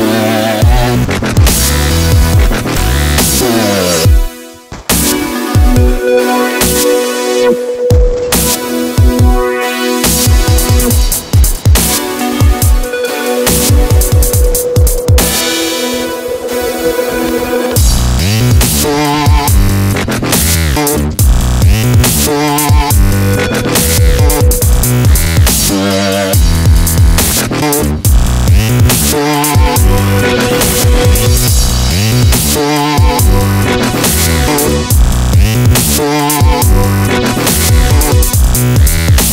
see